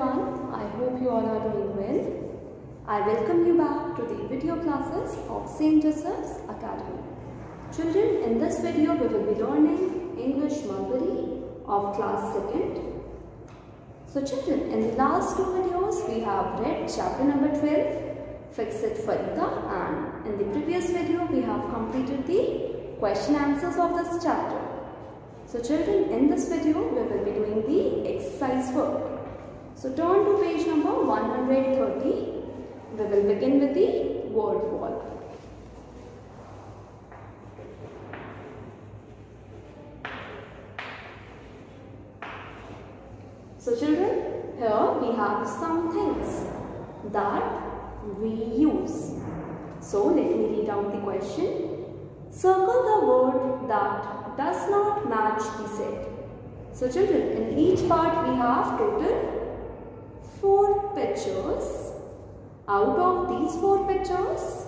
everyone. I hope you all are doing well. I welcome you back to the video classes of St. Joseph's Academy. Children, in this video we will be learning English Mulberry of class 2nd. So children, in the last two videos we have read chapter number 12, Fix It Fareeda and in the previous video we have completed the question answers of this chapter. So children, in this video we will be doing the exercise work. So turn to page number 130. We will begin with the word wall. So children, here we have some things that we use. So let me read out the question. Circle the word that does not match the set. So children, in each part we have total four pictures. Out of these four pictures,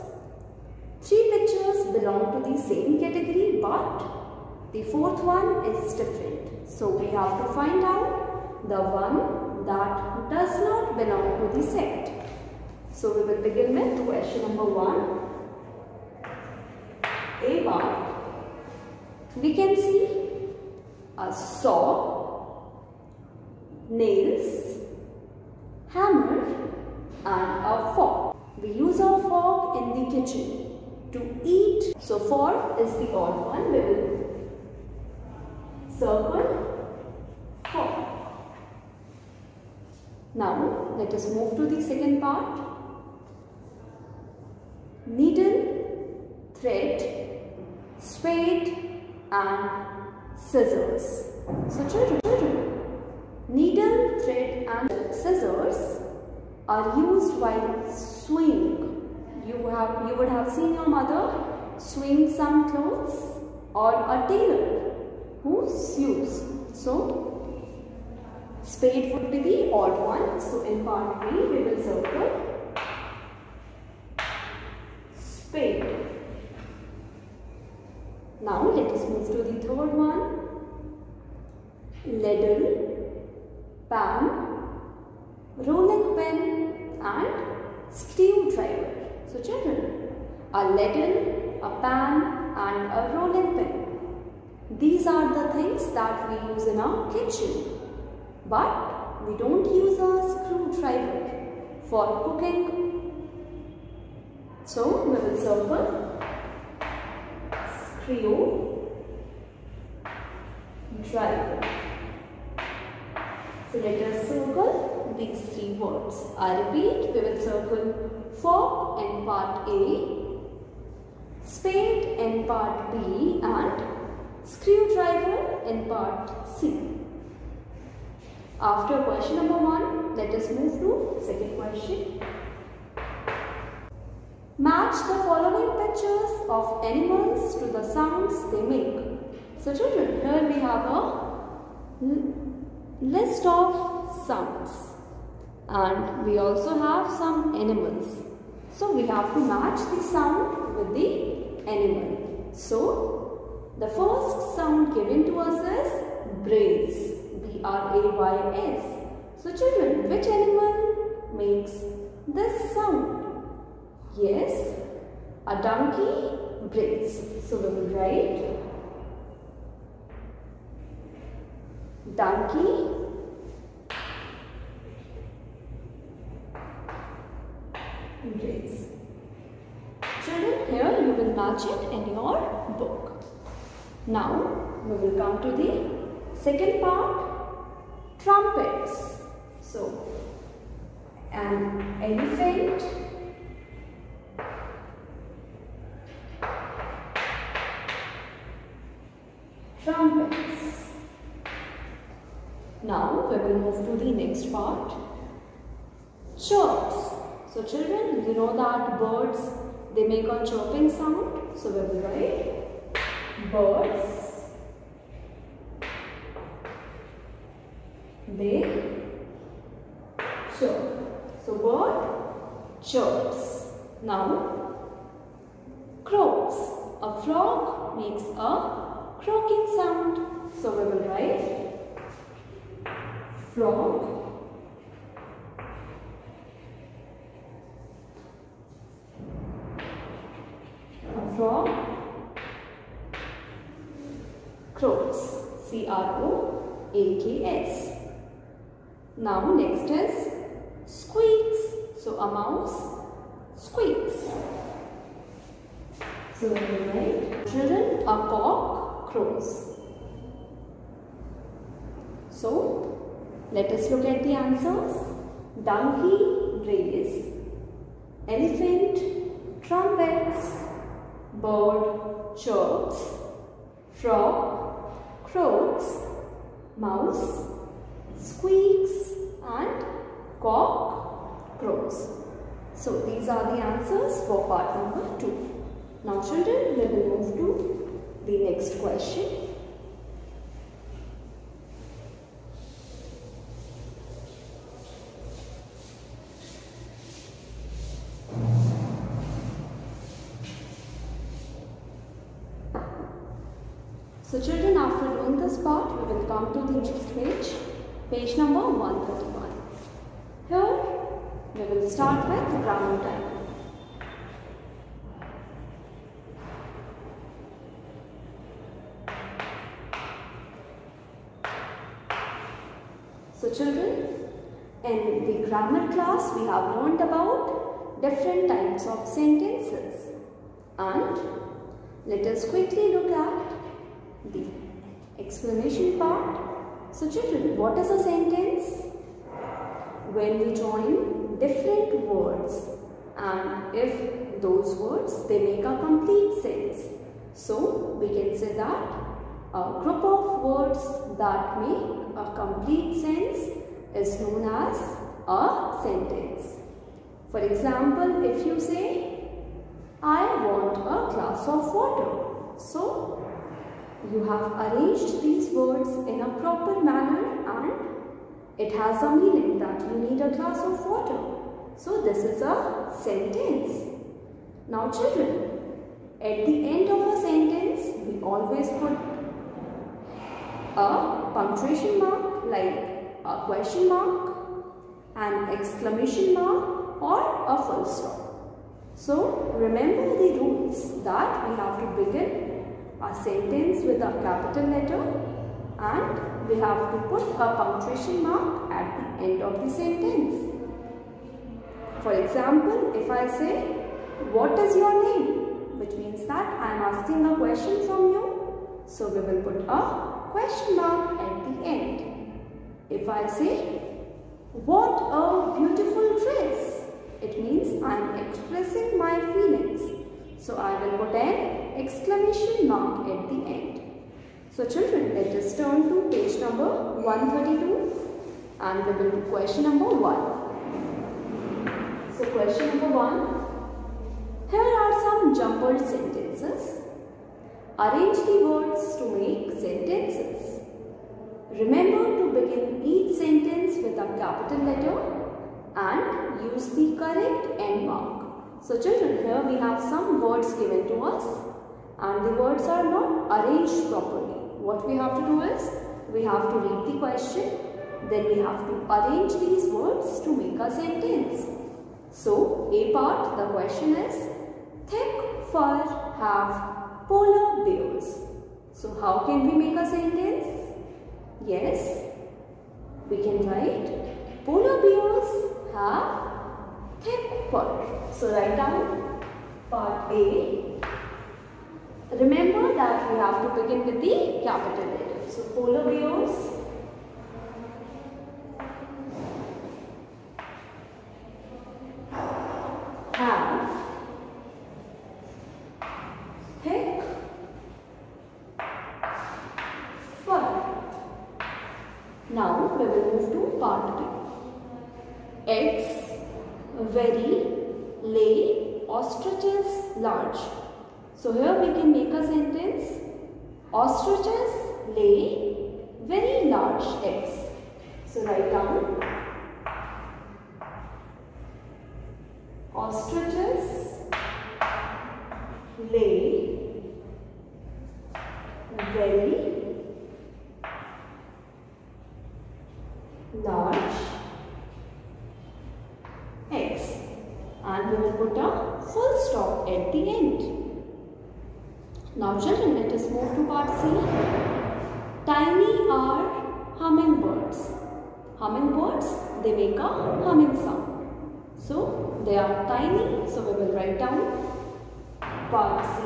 three pictures belong to the same category but the fourth one is different. So we have to find out the one that does not belong to the set. So we will begin with question number one. A part. We can see a saw, nails, hammer and a fork. We use our fork in the kitchen to eat. So fork is the odd one. We will circle fork. Now let us move to the second part. Needle, thread, spade and scissors. So children, children, needle, thread and scissors are used while sewing. You have you would have seen your mother sewing some clothes or a tailor who sews. So spade would be the odd one. So in part B we will circle spade. Now let us move to the third one. Ladle, pan, rolling pin and screwdriver. So children, a ladle, a pan and a rolling pin. These are the things that we use in our kitchen. But we don't use a screwdriver for cooking. So we will circle screw. So let us circle these three words. I repeat, we will circle fork in part A, spade in part B and screwdriver in part C. After question number 1, let us move to second question. Match the following pictures of animals to the sounds they make. So children, here we have a list of sounds and we also have some animals. So we have to match the sound with the animal. So the first sound given to us is brays. B-R-A-Y-S. So children, which animal makes this sound? Yes, a donkey brays. So we will write donkey brays. Children, here you will match it in your book. Now, we will come to the second part, trumpets. So, an elephant trumpets. Now we will move to the next part. Chirps. So children, you know that birds, they make a chirping sound. So we will write birds. They chirp. So bird chirps. Now croaks. A frog makes a croaking sound. So we will write strong. From crows, C R O A K S. Now next is squeaks. So a mouse squeaks. So right. Children a cock crows. So let us look at the answers. Donkey race, elephant trumpets, bird chirps, frog croaks, mouse squeaks and cock crows. So these are the answers for part number 2. Now children, we will move to the next question. So children, after doing this part, we will come to the next page, page number 131. Here, we will start with grammar time. So children, in the grammar class, we have learned about different types of sentences. And let us quickly look at the explanation part. So children, what is a sentence? When we join different words and if those words they make a complete sense. So we can say that a group of words that make a complete sense is known as a sentence. For example, if you say, I want a glass of water. So, you have arranged these words in a proper manner and it has a meaning that you need a glass of water. So, this is a sentence. Now, children, at the end of a sentence, we always put a punctuation mark like a question mark, an exclamation mark or a full stop. So remember the rules that we have to begin a sentence with a capital letter and we have to put a punctuation mark at the end of the sentence. For example, if I say, what is your name? Which means that I am asking a question from you. So we will put a question mark at the end. If I say, what a beautiful dress, it means I am expressing my feelings. So I will put an exclamation mark at the end. So children, let us turn to page number 132 and we will do question number 1. So question number 1. Here are some jumbled sentences. Arrange the words to make sentences. Remember to begin each sentence with a capital letter and use the correct end mark. So children, here we have some words given to us and the words are not arranged properly. What we have to do is, we have to read the question, then we have to arrange these words to make a sentence. So, A part, the question is, thick fur have polar bears. So how can we make a sentence? Yes, we can write polar bears have thick fur. So write down part A. Remember that we have to begin with the capital letter. So polar bears have thick fur. Now we will move to part B. Eggs very lay ostriches large. So here we can make a sentence. Ostriches lay very large eggs. So write down. Ostriches lay very large eggs and we will put a full stop at the end. Now children, let us move to part C. Tiny are hummingbirds. Hummingbirds, they make a humming sound. So, they are tiny. So, we will write down part C.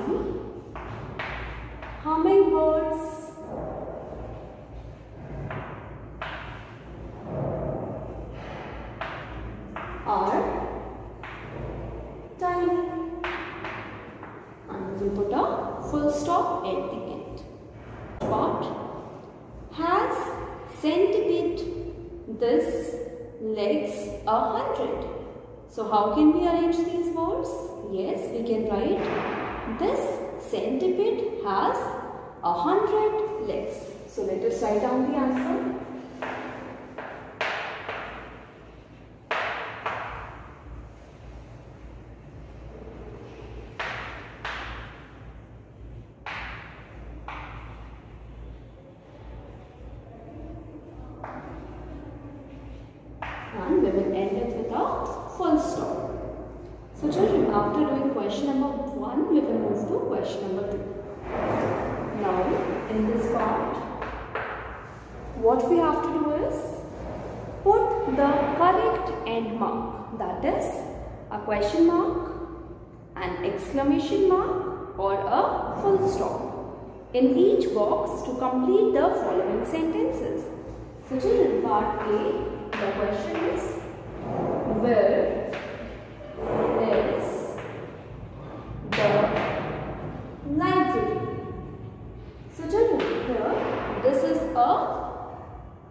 Hummingbirds are tiny. And we put a full stop at the end. Part has centipede this legs a hundred. So how can we arrange these words? Yes, we can write this centipede has a hundred legs. So let us write down the answer. and we will end it with a full stop. So children, after doing question number 1, we will move to question number 2. Now, in this part, what we have to do is put the correct end mark. That is a mark, an exclamation mark or a full stop in each box to complete the following sentences. So children, part A, the question is, where is the library? So children, here this is a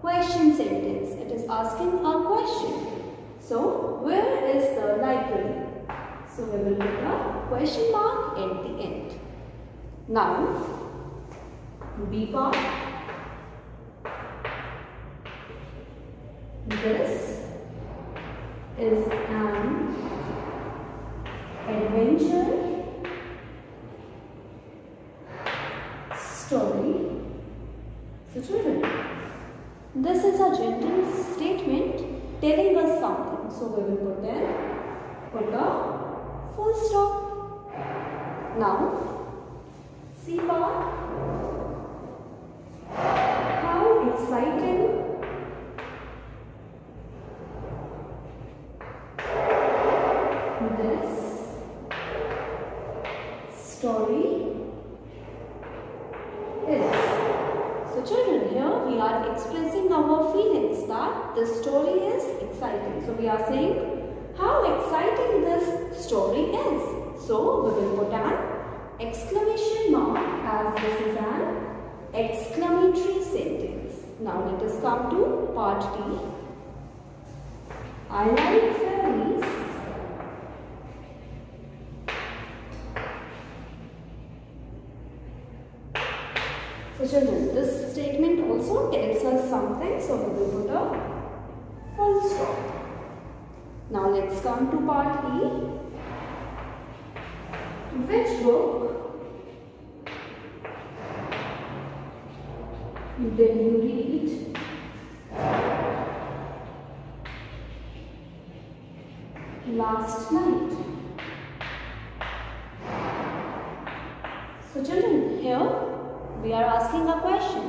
question sentence. It is asking a question. So, where is the library? So, we will put a question mark at the end. Now, B part. This is an adventure story. So children, this is a gentle statement telling us something. So we will put there, put a full stop. Now, C part. How exciting this story is. So children, here we are expressing our feelings that this story is exciting. So we are saying how exciting this story is. So we will put an exclamation mark as this is an exclamatory sentence. Let us come to part D. I like fairies So children, this statement also tells us something. So we will put a full stop. Now let's come to part E. Which book did you read? Last night. So children, here we are asking a question.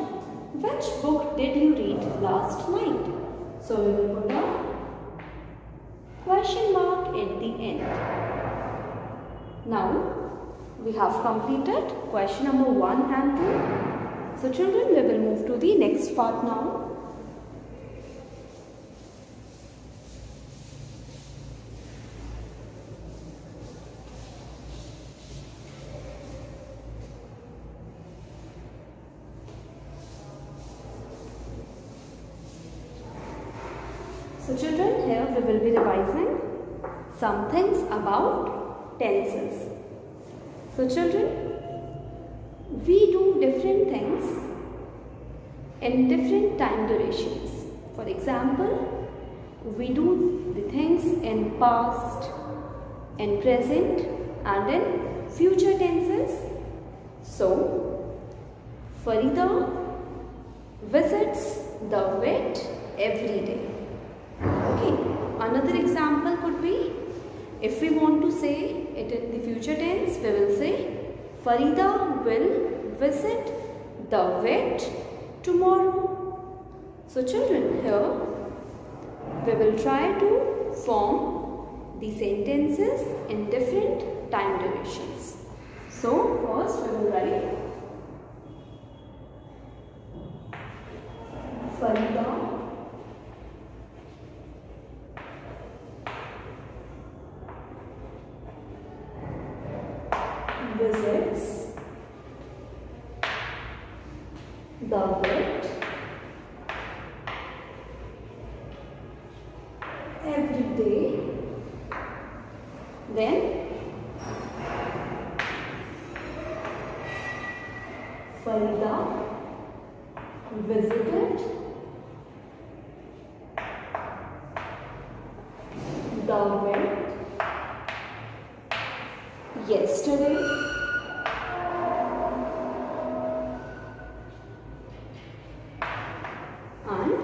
Which book did you read last night? So we will put a question mark at the end. Now we have completed question number 1 and 2. So children we will move to the next part now. So children, here we will be revising some things about tenses. So children, we do different things in different time durations. For example, we do the things in past, in present and in future tenses. So, Fareeda visits the vet every day. Okay, another example could be if we want to say it in the future tense, we will say Fareeda will visit the vet tomorrow. So children, here we will try to form the sentences in different time durations. So first we will write Fareeda visits the vet every day. Then Fareeda visited the vet yesterday. And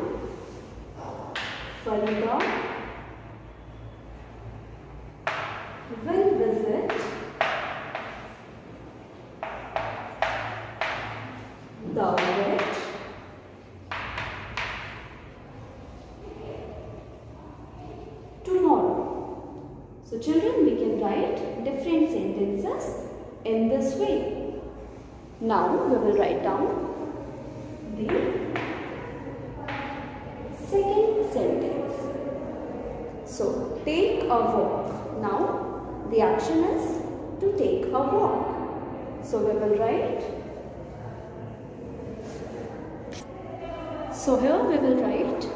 Fareeda will visit the vet tomorrow. So children, we can write different sentences in this way. Now we will write down the second sentence. So take a walk. Now the action is to take a walk. So we will write. So here we will write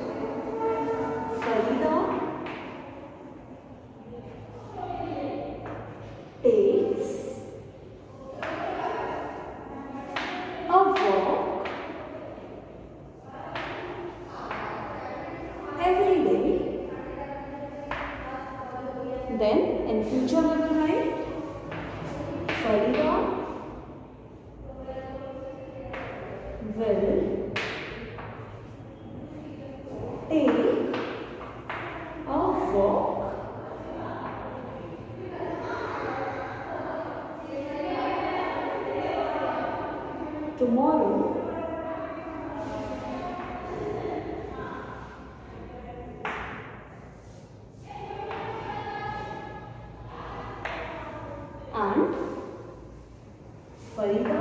Fareeda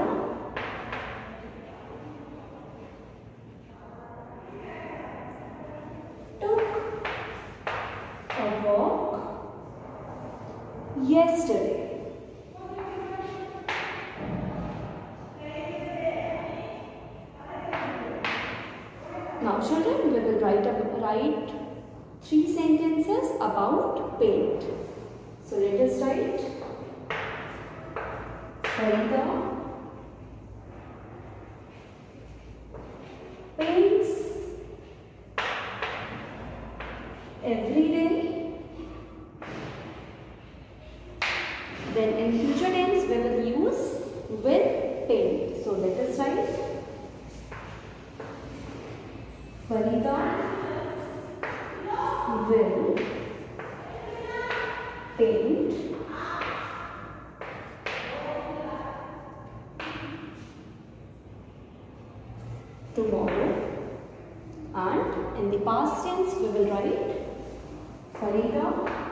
took a walk yesterday. Now children, we will write, ab- write three sentences about paint. So let us write Fareeda paints every day. Then in future tense we will use with paint. So let us write Fareeda will paint tomorrow. And in the past tense we will write Fareeda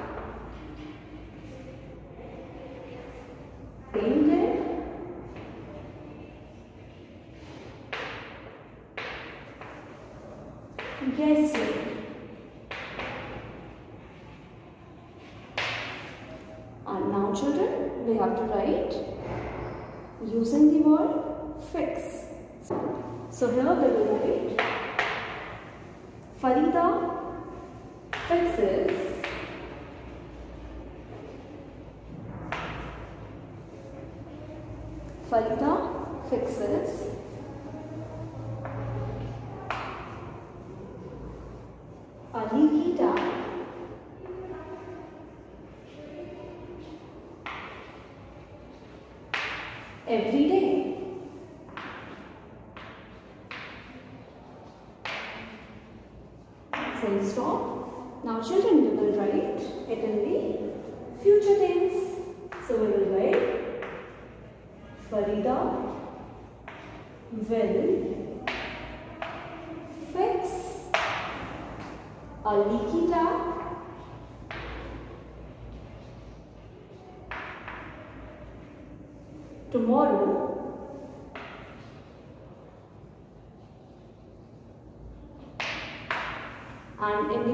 full stop. Now children, we will write it in the future tense. So we will write Fareeda will fix a leaky tap tomorrow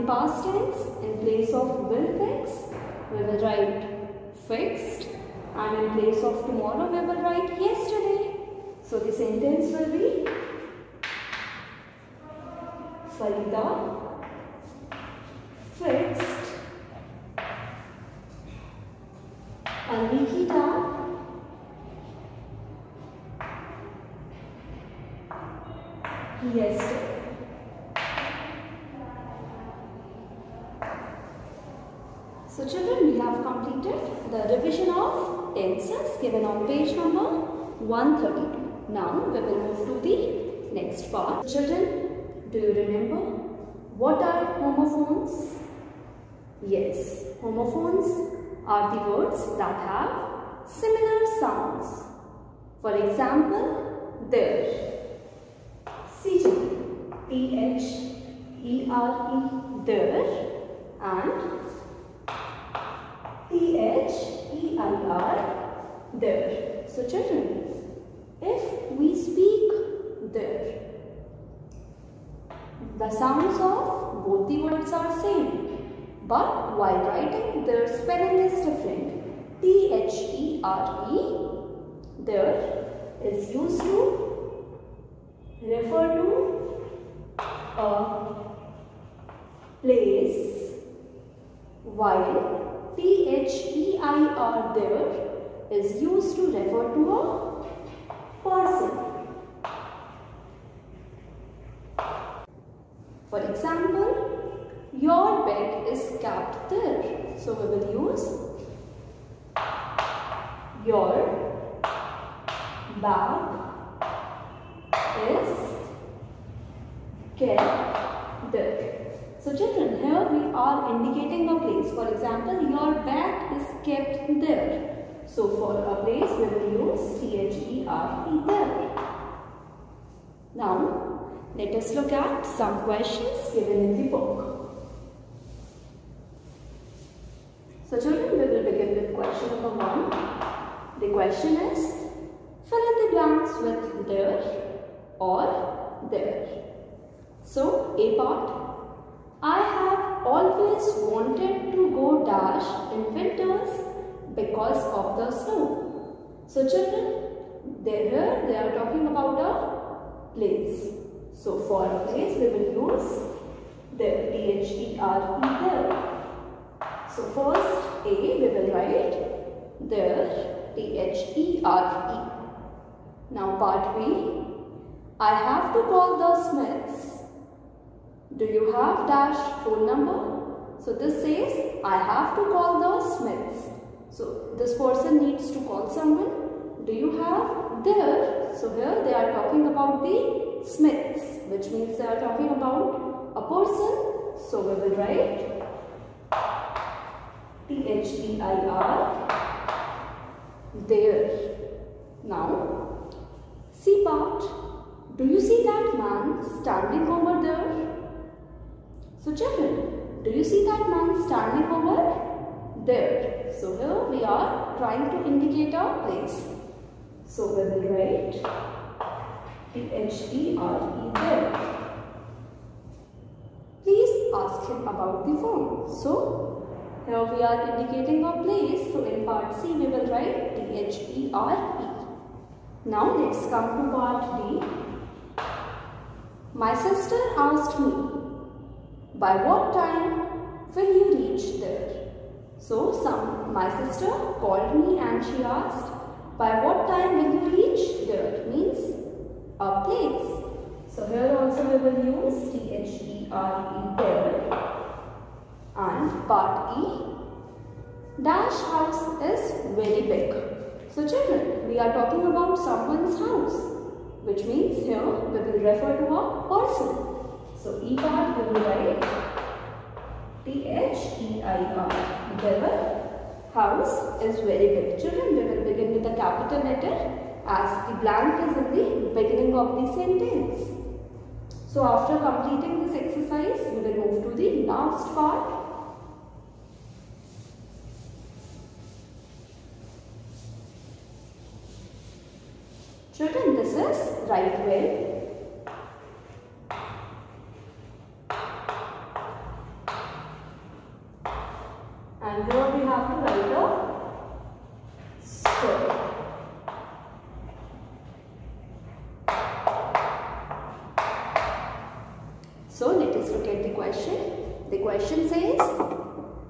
past tense in place of will fix we will write fixed and in place of tomorrow we will write yesterday. So the sentence will be Fareeda fixed a leaky tap yesterday. So children, we have completed the revision of tenses given on page number 132. Now we will move to the next part. Children, do you remember what are homophones? Yes, homophones are the words that have similar sounds. For example, there. See T-H-E-R-E, there and T-H-E-I-R, there. So children, if we speak there, the sounds of both the words are same. But while writing, their spelling is different. T-H-E-R-E, -E, there is used to refer to a place while T-H-E-I-R there is used to refer to a person. For example, your bag is kept there. So we will use your bag is kept there. So children, here we are indicating a place. For example, your bag is kept there. So for a place, we will use T-H-E-R-E there. Now, let us look at some questions given in the book. So children, we will begin with question number one. The question is, fill in the blanks with there or there. So, A part, I have always wanted to go dash in winters because of the snow. So children, here they are talking about a place. So for a place we will use the T-H-E-R-E there. So first A we will write there T-H-E-R-E. -E. Now part B, I have to call the Smiths do you have dash phone number? So this says I have to call the Smiths. So this person needs to call someone. Do you have there? So here they are talking about the Smiths which means they are talking about a person. So we will write T-H-E-I-R there. Now see part. Do you see that man standing over there? So children, do you see that man standing over there? So here we are trying to indicate our place. So we will write the T-H-E-R-E there. Please ask him about the phone. So here we are indicating our place. So in part C we will write T-H-E-R-E. -E. Now let's come to part D. My sister asked me by what time will you reach there? So some my sister called me and she asked, by what time will you reach there? Means a place. So here also we will use T-H-E-R-E -E there. And part E, dash house is very big. So children, we are talking about someone's house, which means here we will refer to a person. So E part will write T-H-E-I-R. House is very big. Children, we will begin with a capital letter as the blank is in the beginning of the sentence. So after completing this exercise, we will move to the last part. Children, this is right well. And here we have to write a story. So let us look at the question. The question says,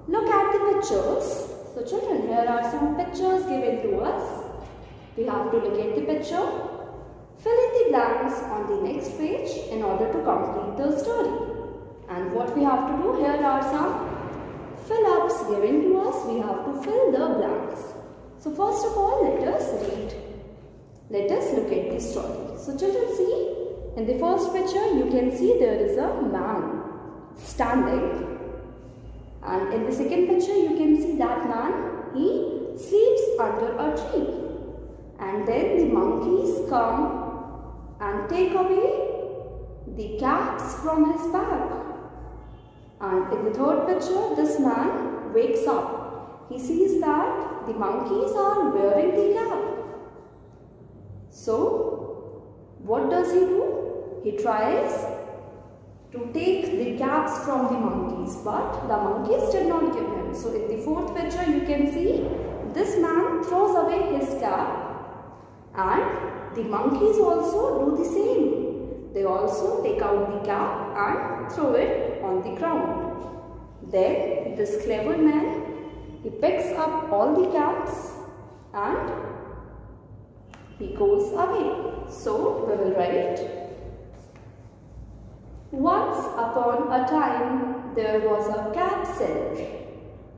look at the pictures. So children, here are some pictures given to us. We have to look at the picture. Fill in the blanks on the next page in order to complete the story. And what we have to do, here are some fill-ups given to us. We have to fill the blanks. So first of all, let us read. Let us look at the story. So children see, in the first picture, you can see there is a man standing. And in the second picture, you can see that man, he sleeps under a tree. And then the monkeys come and take away the caps from his back. And in the third picture, this man wakes up. He sees that the monkeys are wearing the cap. So, what does he do? He tries to take the caps from the monkeys but the monkeys did not give him. So in the fourth picture you can see this man throws away his cap and the monkeys also do the same. They also take out the cap and throw it on the ground. Then this clever man he picks up all the caps and he goes away. So we will write once upon a time, there was a cap seller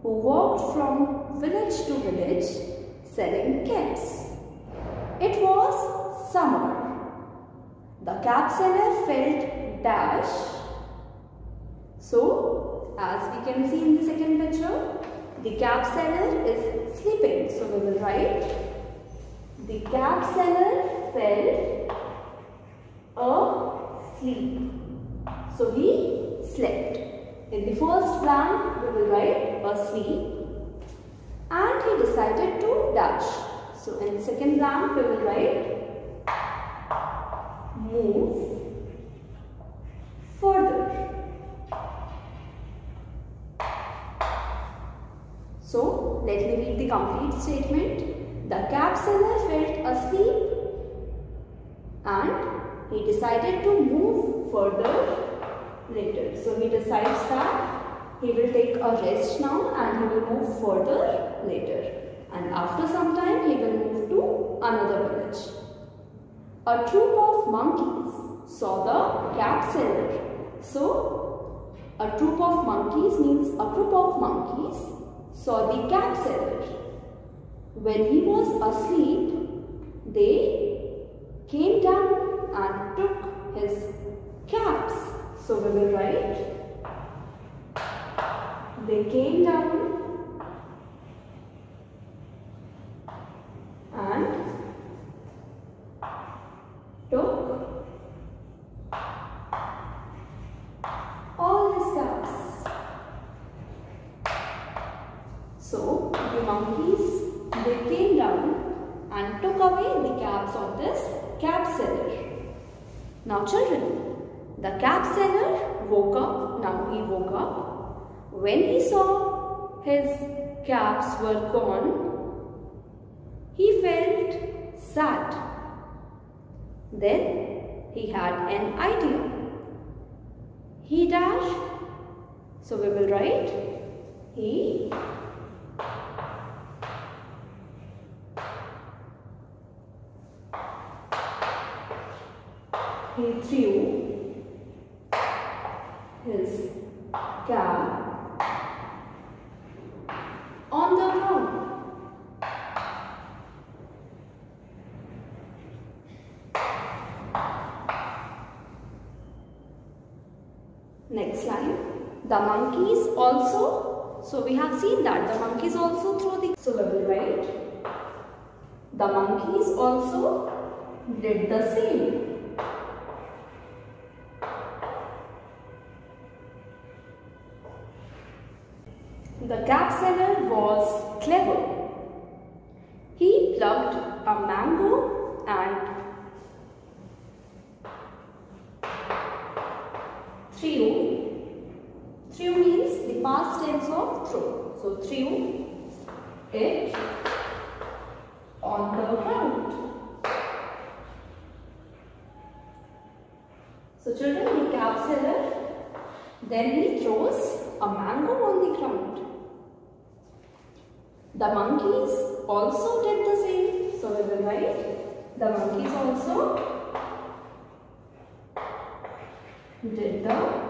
who walked from village to village selling caps. It was summer. The cap seller felt dash. So, as we can see in the second picture, the cap seller is sleeping. So, we will write the cap seller fell asleep. So he slept. In the first blank, we will write asleep. And he decided to dash. So in the second blank, we will write move further. So let me read the complete statement. The cap seller felt asleep and he decided to move further later. So he decides that he will take a rest now and he will move further later. And after some time he will move to another village. A troop of monkeys saw the cap seller. So a troop of monkeys means a group of monkeys saw the cap seller. When he was asleep, they came down and took his caps so we will write, they came down and took all his caps. So the monkeys, and took away the caps of this cap seller. Now children, the cap seller woke up, now he woke up. When he saw his caps were gone, he felt sad. Then he had an idea. He dashed, so we will write, he he threw his cap on the ground. Next line. The monkeys also. So we have seen that the monkeys also throw the. So we will write. The monkeys also did the same. The cap seller was clever. He plucked a mango and threw. Threw means the past tense of throw. So threw it on the ground. So children, the cap seller, then he throws a mango on the ground. The monkeys also did the same. So we will write the monkeys also did the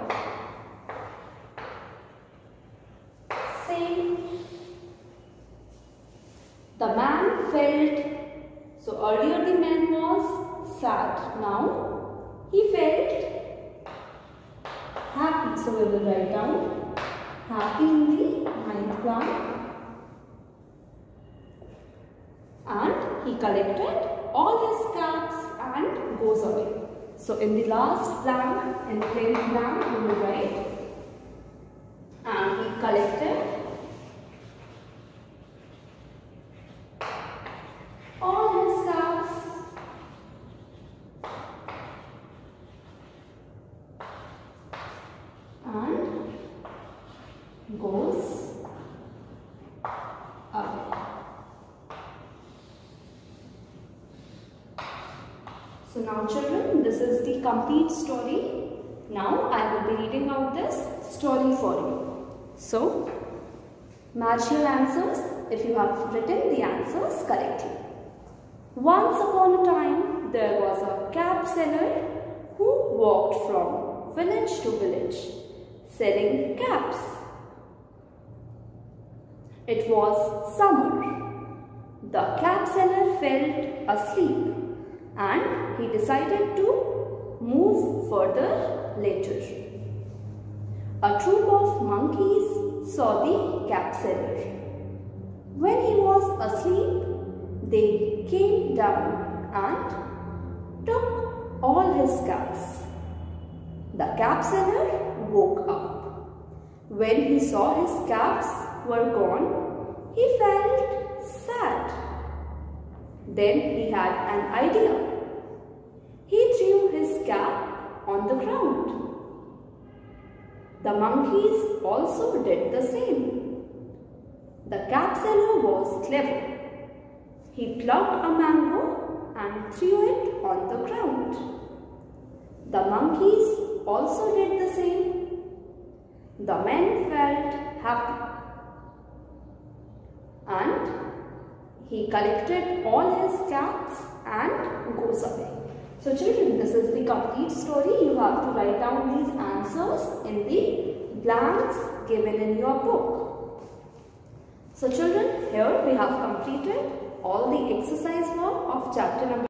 same. The man felt, so earlier the man was sad. Now he felt happy. So we will write down happy in the ninth blank. And he collected all his caps and goes away. So in the last blank, in tenth blank, we will write and he collected all his caps and goes away. So now children, this is the complete story. Now I will be reading out this story for you. So, match your answers if you have written the answers correctly. Once upon a time, there was a cap seller who walked from village to village selling caps. It was summer. The cap seller felt asleep and he decided to move further later. A troop of monkeys saw the cap seller. When he was asleep, they came down and took all his caps. The cap seller woke up. When he saw his caps were gone, he felt sad. Then he had an idea. On the ground. The monkeys also did the same. The cap seller was clever. He plucked a mango and threw it on the ground. The monkeys also did the same. The man felt happy. And he collected all his caps and goes away. So children, this is the complete story. You have to write down these answers in the blanks given in your book. So children, here we have completed all the exercise work of chapter number